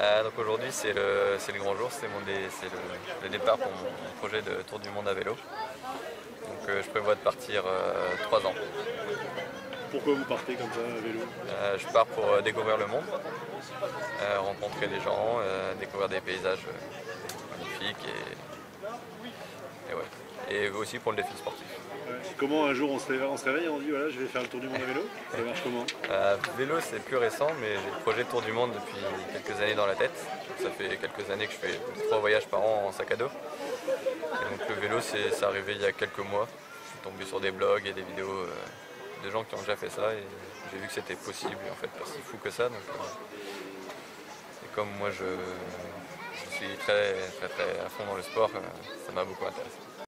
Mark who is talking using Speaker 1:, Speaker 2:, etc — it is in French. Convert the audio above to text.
Speaker 1: Euh, donc aujourd'hui c'est le, le grand jour, c'est, le, le départ pour mon projet de tour du monde à vélo. Donc euh, je prévois de partir euh, trois ans.
Speaker 2: Pourquoi vous partez comme ça à vélo?
Speaker 1: Euh, je pars pour euh, découvrir le monde, rencontrer des gens, découvrir des paysages magnifiques et, et, ouais. et aussi pour le défi sportif.
Speaker 2: Comment un jour on se, réveille, on se réveille et on dit voilà je vais faire le tour du monde à vélo Ça marche comment
Speaker 1: Euh, vélo c'est plus récent mais j'ai le projet tour du monde depuis quelques années dans la tête. Ça fait quelques années que je fais trois voyages par an en sac à dos. Donc le vélo c'est arrivé il y a quelques mois. Je suis tombé sur des blogs et des vidéos euh, de gens qui ont déjà fait ça et j'ai vu que c'était possible et en fait pas si fou que ça. Euh, et comme moi je, je suis très, très très à fond dans le sport, ça m'a beaucoup intéressé.